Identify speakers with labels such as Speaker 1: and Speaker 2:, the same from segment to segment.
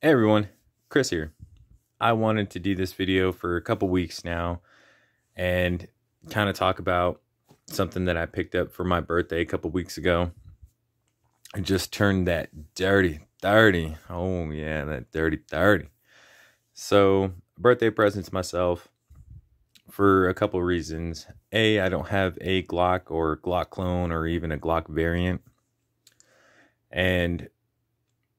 Speaker 1: Hey everyone, Chris here. I wanted to do this video for a couple weeks now and kind of talk about something that I picked up for my birthday a couple weeks ago. I just turned that dirty 30. Oh yeah, that dirty 30. So, birthday presents myself for a couple reasons. A, I don't have a Glock or Glock clone or even a Glock variant. And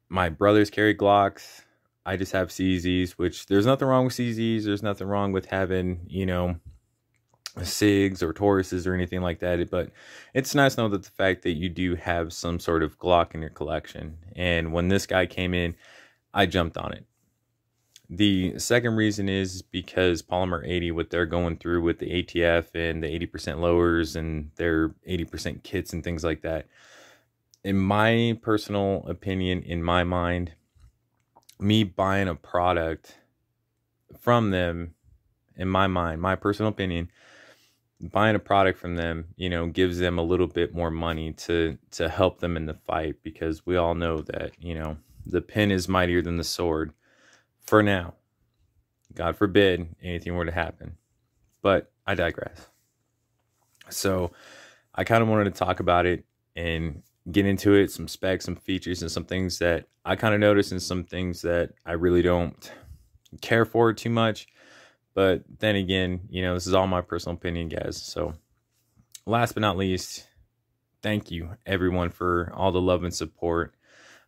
Speaker 1: my brothers carry Glocks. I just have CZs, which there's nothing wrong with CZs. There's nothing wrong with having, you know, SIGs or Tauruses or anything like that. But it's nice to know that the fact that you do have some sort of Glock in your collection. And when this guy came in, I jumped on it. The second reason is because Polymer 80, what they're going through with the ATF and the 80% lowers and their 80% kits and things like that in my personal opinion, in my mind, me buying a product from them, in my mind, my personal opinion, buying a product from them, you know, gives them a little bit more money to to help them in the fight because we all know that, you know, the pen is mightier than the sword for now. God forbid anything were to happen. But I digress. So I kind of wanted to talk about it and get into it, some specs, some features, and some things that I kind of notice, and some things that I really don't care for too much. But then again, you know, this is all my personal opinion, guys. So, last but not least, thank you everyone for all the love and support.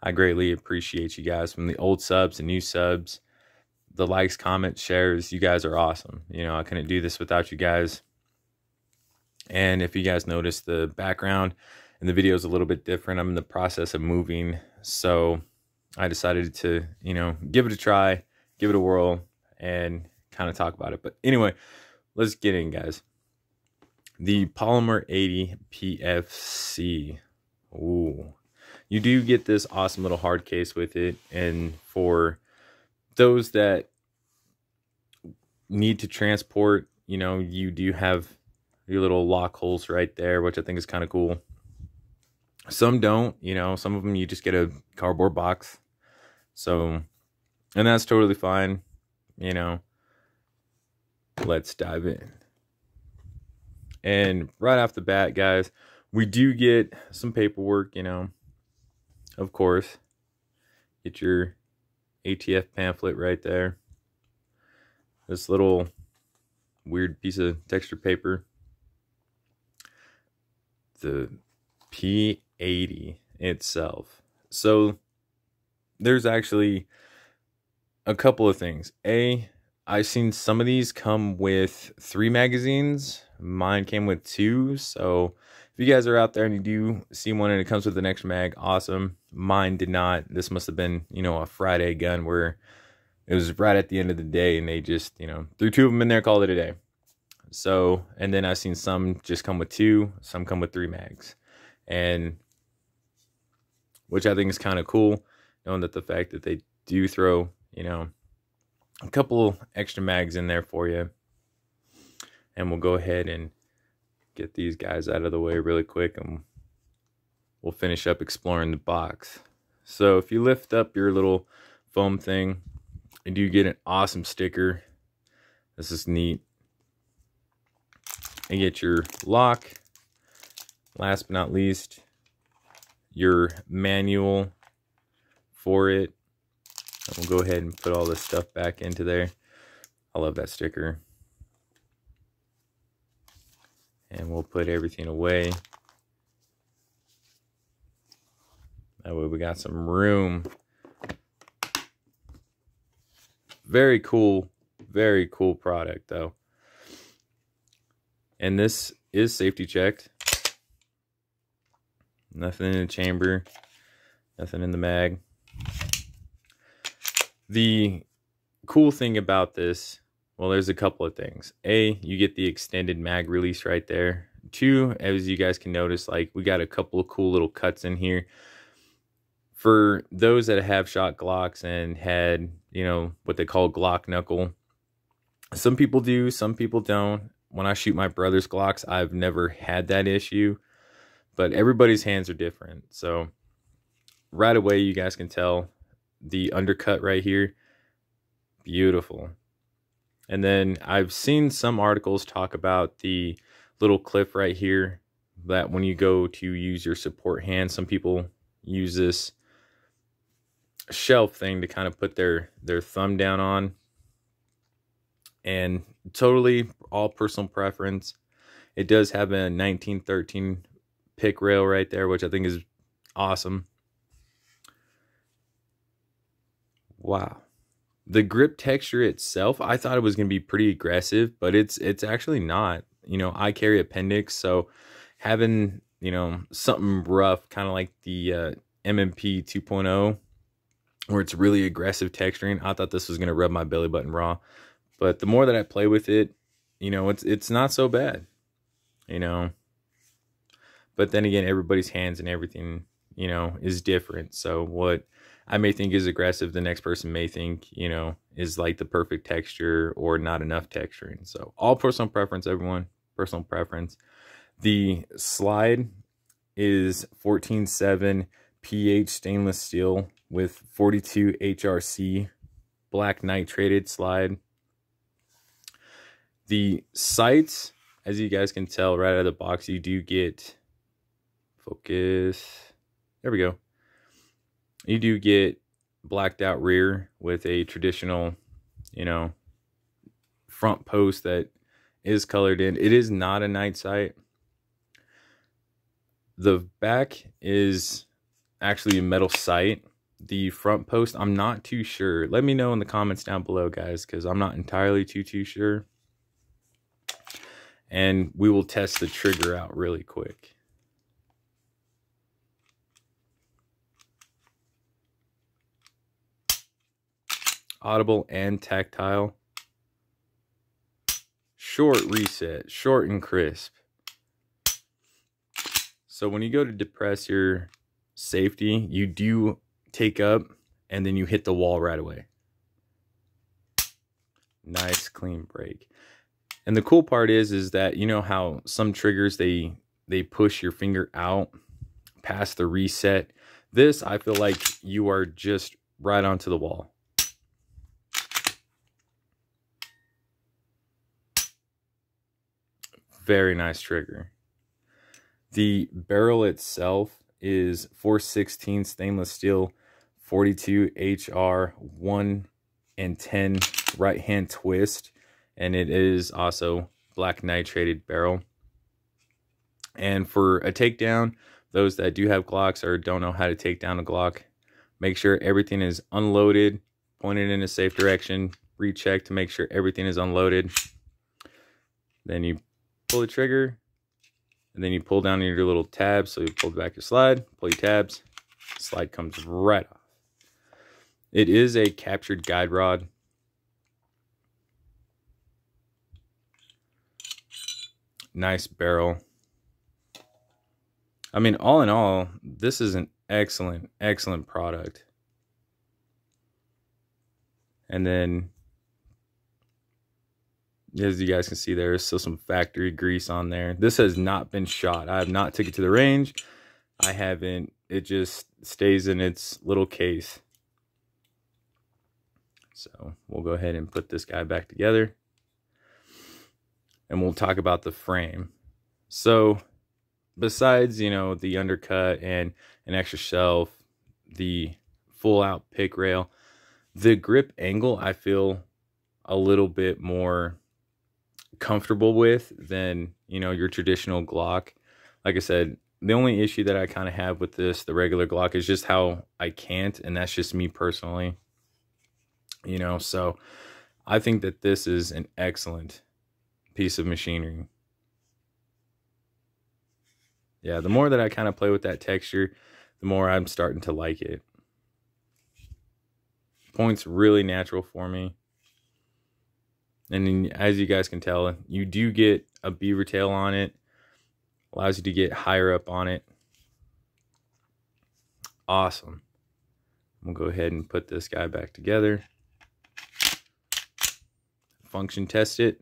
Speaker 1: I greatly appreciate you guys from the old subs and new subs, the likes, comments, shares. You guys are awesome. You know, I couldn't do this without you guys. And if you guys notice the background, and the video is a little bit different. I'm in the process of moving, so I decided to, you know, give it a try, give it a whirl, and kind of talk about it. But anyway, let's get in, guys. The Polymer 80 PFC. Ooh. You do get this awesome little hard case with it. And for those that need to transport, you know, you do have your little lock holes right there, which I think is kind of cool. Some don't, you know, some of them you just get a cardboard box. So, and that's totally fine, you know. Let's dive in. And right off the bat, guys, we do get some paperwork, you know, of course. Get your ATF pamphlet right there. This little weird piece of texture paper. The P 80 itself. So there's actually a couple of things. A, I've seen some of these come with three magazines. Mine came with two. So if you guys are out there and you do see one and it comes with an extra mag, awesome. Mine did not. This must have been, you know, a Friday gun where it was right at the end of the day and they just, you know, threw two of them in there, called it a day. So, and then I've seen some just come with two, some come with three mags. And which I think is kind of cool, knowing that the fact that they do throw, you know, a couple extra mags in there for you. And we'll go ahead and get these guys out of the way really quick and we'll finish up exploring the box. So if you lift up your little foam thing, and you do get an awesome sticker. This is neat. And get your lock. Last but not least, your manual for it. And we'll go ahead and put all this stuff back into there. I love that sticker. And we'll put everything away. That way we got some room. Very cool, very cool product though. And this is safety checked. Nothing in the chamber. Nothing in the mag. The cool thing about this, well, there's a couple of things. A, you get the extended mag release right there. Two, as you guys can notice, like we got a couple of cool little cuts in here. For those that have shot Glocks and had, you know, what they call Glock knuckle, some people do, some people don't. When I shoot my brother's Glocks, I've never had that issue but everybody's hands are different. So right away, you guys can tell the undercut right here. Beautiful. And then I've seen some articles talk about the little clip right here that when you go to use your support hand, some people use this shelf thing to kind of put their their thumb down on and totally all personal preference it does have a 1913 pic rail right there which i think is awesome wow the grip texture itself i thought it was going to be pretty aggressive but it's it's actually not you know i carry appendix so having you know something rough kind of like the uh, M&P 2.0 where it's really aggressive texturing. I thought this was going to rub my belly button raw. But the more that I play with it, you know, it's it's not so bad. You know. But then again, everybody's hands and everything, you know, is different. So what I may think is aggressive, the next person may think, you know, is like the perfect texture or not enough texturing. So all personal preference, everyone, personal preference. The slide is 14.7 pH stainless steel with 42 HRC black nitrated slide. The sights, as you guys can tell right out of the box, you do get focus. There we go. You do get blacked out rear with a traditional, you know, front post that is colored in. It is not a night sight. The back is actually a metal sight the front post, I'm not too sure. Let me know in the comments down below, guys, because I'm not entirely too, too sure. And we will test the trigger out really quick. Audible and tactile. Short reset, short and crisp. So when you go to depress your safety, you do take up, and then you hit the wall right away. Nice clean break. And the cool part is is that you know how some triggers they they push your finger out past the reset. This I feel like you are just right onto the wall. Very nice trigger. The barrel itself is 416 stainless steel 42 HR 1 and 10 right hand twist. And it is also black nitrated barrel. And for a takedown, those that do have Glocks or don't know how to take down a Glock, make sure everything is unloaded, pointed in a safe direction, recheck to make sure everything is unloaded. Then you pull the trigger, and then you pull down your little tab. So you pull back your slide, pull your tabs, slide comes right off. It is a captured guide rod. Nice barrel. I mean, all in all, this is an excellent, excellent product. And then, as you guys can see, there's still some factory grease on there. This has not been shot. I have not took it to the range. I haven't. It just stays in its little case. So we'll go ahead and put this guy back together. And we'll talk about the frame. So besides, you know, the undercut and an extra shelf, the full out pic rail, the grip angle I feel a little bit more comfortable with than, you know, your traditional Glock. Like I said, the only issue that I kind of have with this, the regular Glock, is just how I can't, and that's just me personally. You know so i think that this is an excellent piece of machinery. Yeah the more that i kind of play with that texture the more i'm starting to like it. Points really natural for me and as you guys can tell you do get a beaver tail on it allows you to get higher up on it awesome we'll go ahead and put this guy back together function test it.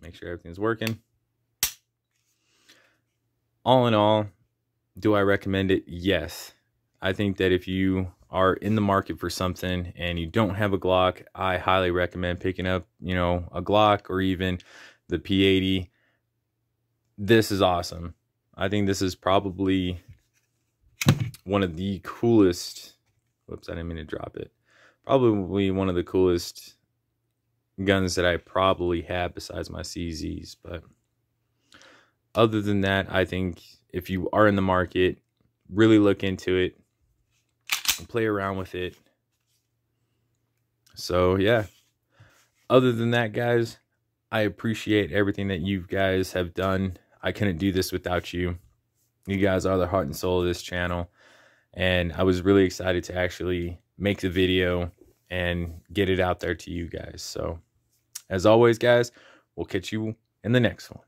Speaker 1: Make sure everything's working. All in all, do I recommend it? Yes. I think that if you are in the market for something and you don't have a Glock, I highly recommend picking up, you know, a Glock or even the P80. This is awesome. I think this is probably one of the coolest. Whoops, I didn't mean to drop it. Probably one of the coolest guns that I probably have besides my CZs. But other than that, I think if you are in the market, really look into it, play around with it. So, yeah. Other than that, guys, I appreciate everything that you guys have done. I couldn't do this without you. You guys are the heart and soul of this channel. And I was really excited to actually make the video and get it out there to you guys. So, as always, guys, we'll catch you in the next one.